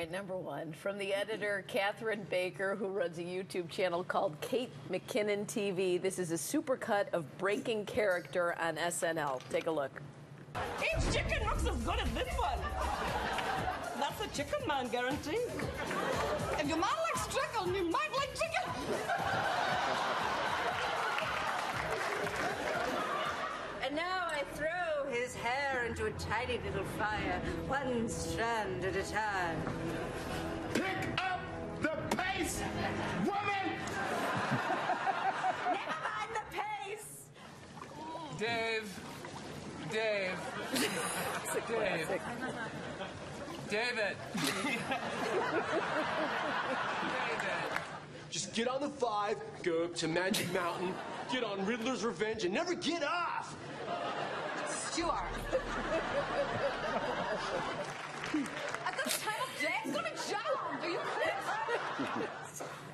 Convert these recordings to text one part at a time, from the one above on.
right, number one. From the editor, Catherine Baker, who runs a YouTube channel called Kate McKinnon TV. This is a supercut of breaking character on SNL. Take a look. Each chicken looks as good as this one. That's a chicken man guarantee. If your man likes chicken, you might like chicken. And now I throw his hair into a tiny little fire, one strand at a time. Woman! Never mind the pace. Dave. Dave. Dave. David. David. Just get on the five, go up to Magic Mountain, get on Riddler's Revenge, and never get off. Stuart. At this time of day, it's gonna jump. Are you crazy?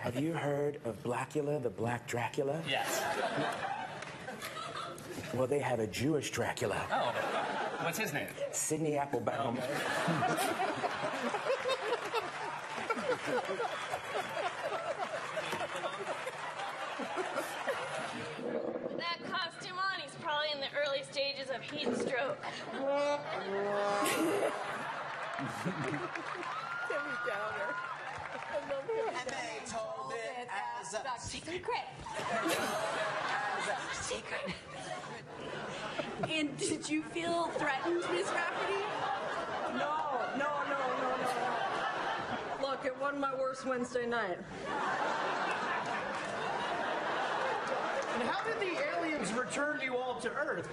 Have you heard of Blackula, the Black Dracula? Yes. Well, they have a Jewish Dracula, Oh. What's his name? Sidney Applebaum. That costume on, he's probably in the early stages of heat stroke. Debbie Downer. I love Debbie Downer. Secret. Secret. And did you feel threatened, Miss Rafferty? No, no, no, no, no. Look, it wasn't my worst Wednesday night. And how did the aliens return you all to Earth?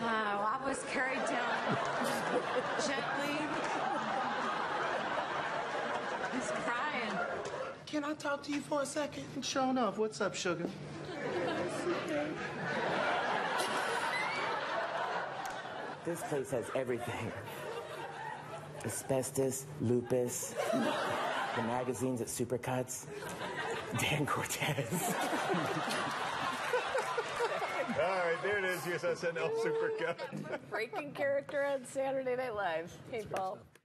Oh, I was carried down gently. I was crying. Can I talk to you for a second? Sure enough. What's up, sugar? This place has everything asbestos, lupus, the magazines at Supercuts, Dan Cortez. All right, there it is, USSNL Supercut. Breaking character on Saturday Night Live. Hey, Paul.